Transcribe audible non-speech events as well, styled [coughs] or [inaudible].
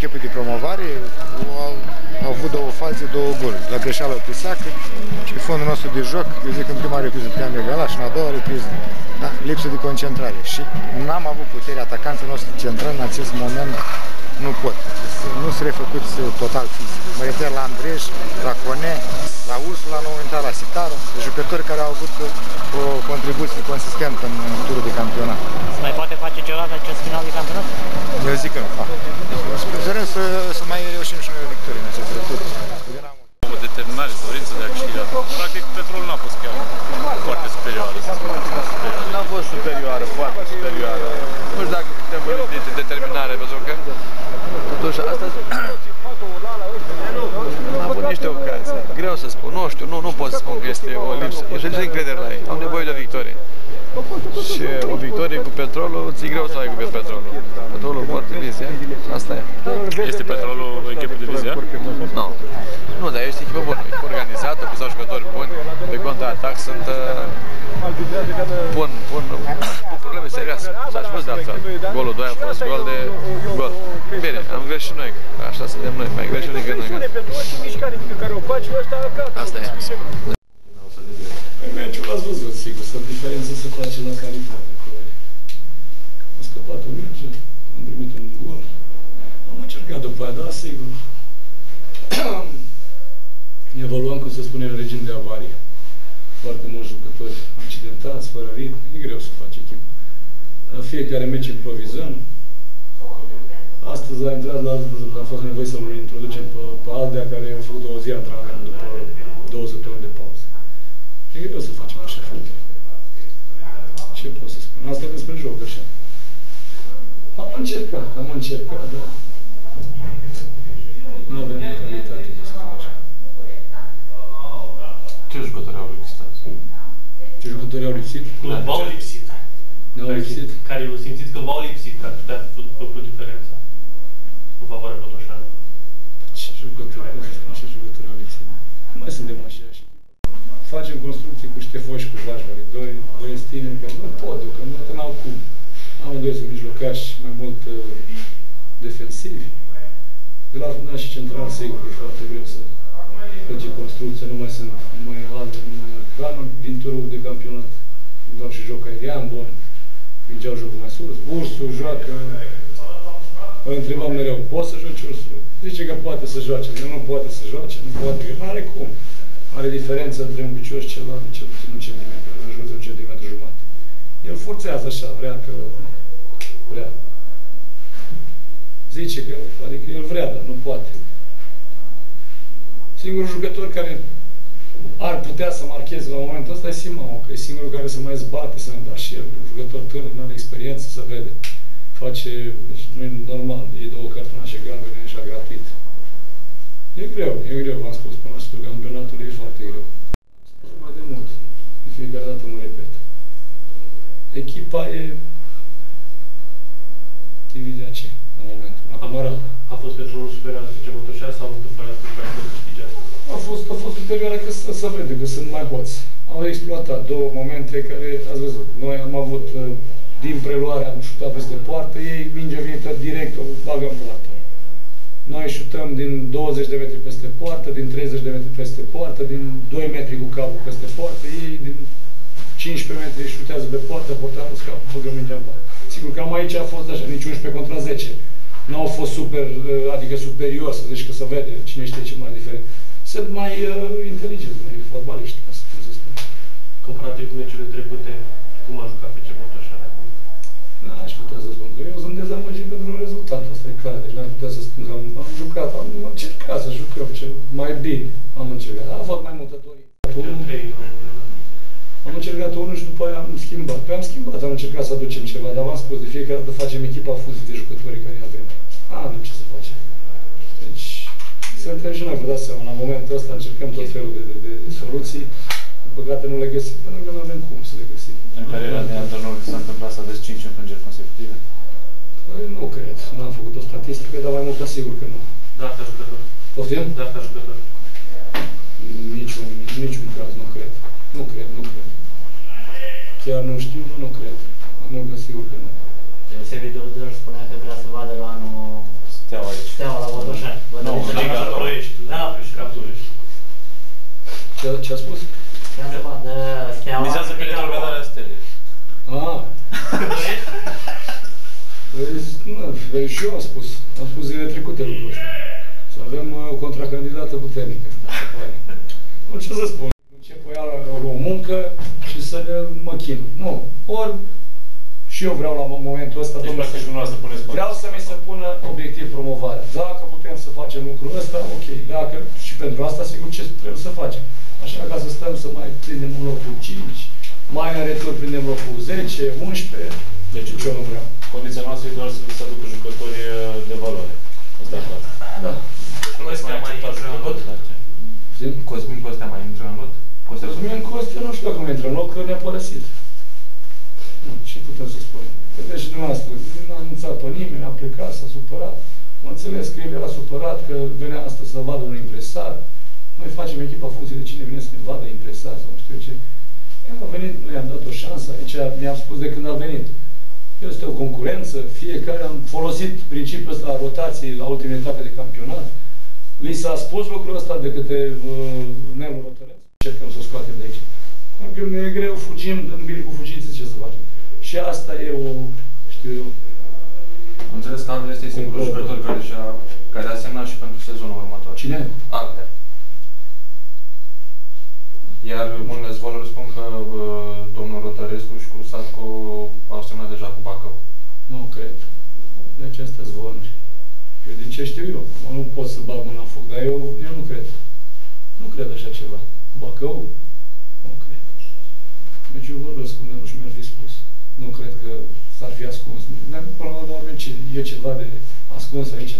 echipă de promovare, au, au avut două faze, două goluri. La greșeală pe sacă și pe fondul nostru de joc, eu zic în prima repriză puteam egala și în a doua repriză da, lipsă de concentrare. Și n-am avut puterea atacanții noștri centrali în acest moment nu pot. Nu sunt refăcuți total fizic. Mă refer la Andreș, la Cone, la Ursula, la un moment dat la Sitaru, jucători care au avut o contribuție consistentă în turul de campionat. Se mai poate face ceva în acest final de campionat? Eu zic că nu fac. Sperăm să, să mai reușim și noi o victorie în acest retur. O determinare, dorință de a câștiga. Practic, petrolul n-a fost chiar foarte superioară, să spunem. N-a fost superioară, foarte superioară. Nu știu dacă putem vorbi de determinare, pentru că totuși astăzi am avut niște ocazii. Greu să spun, nu știu, nu, nu pot să spun că este o lipsă. Eu sunt încredere la ei, am nevoie de o victorie. Și o victorie cu petrolul, ți greu să ai cu petrolul. Petrolul foarte vizie, asta e. Este petrolul o echipă de vizia? Nu. Nu, dar este echipă bună, echipă organizată, [coughs] Evoluăm, cum se spune, în regim de avarie. Foarte mulți jucători accidentați, fără ritm. E greu să faci echipă. La fiecare meci improvizăm. Astăzi a intrat la a fost nevoie să-l introducem pe, pe Aldea, care a făcut o zi antrenament după două săptămâni de pauză. E greu să facem așa fotbal. Ce pot să spun? Asta e despre joc, așa. Am încercat, am încercat, dar nu avem calitate, să spun așa. Ce jucători au lipsit azi? Ce jucători au lipsit? Nu, v-au lipsit. Ne-au Care- lipsit? Care eu simțiți că v-au lipsit, că ar putea fi făcut diferența. În favoarea Botoșanu. Ce jucători, cum să spun, ce jucători au lipsit? Nu mai suntem aceeași. Facem construcții cu Ștefoși și cu Vașvari, doi băieți care nu pot, deocamdată n-au cum. Amândoi sunt mijlocași, mai mult uh, defensivi. De la fundal și central, sigur, e foarte greu să face construcție, nu mai sunt mai alte, nu mai Canul din turul de campionat. Dau și joc aerian bun, vingeau jocul mai sus. Ursul joacă, îl întrebam mereu, poți să joci Ursul? Zice că poate să joace, el nu poate să joace, nu poate, că nu are cum. Are diferență între un picior și celălalt de cel puțin un centimetru, în jur de un centimetru jumătate. El forțează așa, vrea că vrea. Zice că, adică el vrea, dar nu poate. Singurul jucător care ar putea să marcheze la momentul ăsta e Simao, că e singurul care se mai zbate, să ne da și el, un jucător tânăr, nu are experiență, să vede. Face, deci nu e normal, e două cartonașe galbene așa gratuit. E greu, e greu, am spus până la sfârșitul campionatului, e foarte greu. Am spus mai de mult, de fiecare dată mă repet. Echipa e divizia ce, în momentul, acum arată. A fost petrolul superior la ce Botoșani sau întâmplarea cu care să câștige asta? A fost, a fost superioară că să, să vede că sunt mai hoți. Au exploatat două momente care, ați văzut, noi am avut, uh, din preluare am șutat peste poartă, ei mingea venită direct, o bagă în poartă. Noi șutăm din 20 de metri peste poartă, din 30 de metri peste poartă, din 2 metri cu capul peste poartă, ei din 15 metri șutează pe poartă, portarul scapă, băgă mingea în poartă. Sigur că am aici a fost așa, nici 11 contra 10. Nu au fost super, uh, adică superior, să zici că se vede cine știe ce mai diferent. Sunt mai uh, inteligenți, mai fotbaliști, ca să, cum să spun. Comparativ cu meciurile trecute, cum a jucat pe ce Botoșani acum? N-aș putea să spun că eu sunt dezamăgit pentru un rezultat, asta e clar. Deci n-aș putea să spun că am, am jucat, am încercat să jucăm ce mai bine. Am încercat. A fost mai multă dorință. Cel trei, Am încercat unul și după aia am schimbat. Păi am schimbat, am încercat să aducem ceva, dar v-am spus, de fiecare dată facem echipa fuză de jucători care avem. Avem ce să facem. Deci, suntem și noi, vă dați seama, la momentul ăsta încercăm tot felul de, de, de, de soluții. Din păcate nu le găsim, pentru că nu avem cum să le găsim. În cariera de antrenor s-a întâmplat să aveți 5 înfrângeri consecutive? Păi, nu cred, nu am făcut o statistică, dar mai mult ca sigur că nu. Dar ca jucător. Poftim? Dar ca jucător. Niciun, niciun caz, nu cred. Nu cred, nu cred. Chiar nu știu, dar nu cred. Mai mult ca sigur că nu. Sebi Durdăr spunea că vrea să vadă la anul Steaua aici. Steaua ce a spus? Vreau să vadă steaua. Vizează pe retrogradarea stelei. Ah. Păi, nu, păi și eu am spus. Am spus zilele trecute lucrul ăsta. Să avem uh, o contracandidată puternică. Nu ce să spun. Încep o, iară, o muncă și să ne mă chinu. Nu. Ori și eu vreau la momentul ăsta, Deci, domnule, practic, dumneavoastră puneți Vreau să mi se pună obiectiv promovarea. Dacă putem să facem lucrul ăsta, ok. Dacă și pentru asta, sigur, ce trebuie să facem. Așa ca să stăm să mai prindem un locul 5, mai în retur prindem locul 10, 11, deci ce eu nu vreau. Condiția noastră e doar să vi se aducă jucători uh, de valoare. Asta e clar. Da. Deci nu veți mai accepta jucători. Zim? Cosmin Costea mai intră în lot? Costea Cosmin Costea nu știu dacă mai intră în loc, că ne-a părăsit. Nu, ce putem să spunem? Vedeți și dumneavoastră, nu a anunțat pe nimeni, a plecat, s-a supărat. Mă înțeles că el era supărat, că venea astăzi să vadă un impresar. Noi facem echipa funcție de cine vine să ne vadă impresar sau nu știu ce. El a venit, nu i-am dat o șansă, aici mi-am spus de când a venit. Este o concurență, fiecare am folosit principiul ăsta a rotației la ultimele etape de campionat. Li s-a spus lucrul ăsta de către uh, Nelu Rotărescu. Încercăm să o scoatem de aici. Dacă ne e greu, fugim, dăm bine cu fugiți, ce să facem? Și asta e o, știu eu, Am înțeles că Andrei este singurul jucător care, și-a, care a semnat și pentru sezonul următor. cine? Andrei. Iar unele zvonuri spun că uh, domnul Rotărescu și cu Satco au semnat deja cu Bacău. Nu cred. De aceste zvonuri. Eu din ce știu eu, mă, nu pot să bag mâna în foc, dar eu, eu nu cred. Nu cred așa ceva. Bacău? Nu cred. Deci eu vorbesc cu Nelu și mi-ar fi spus. Nu cred că s-ar fi ascuns. Dar până la urmă ce, e ceva de ascuns aici.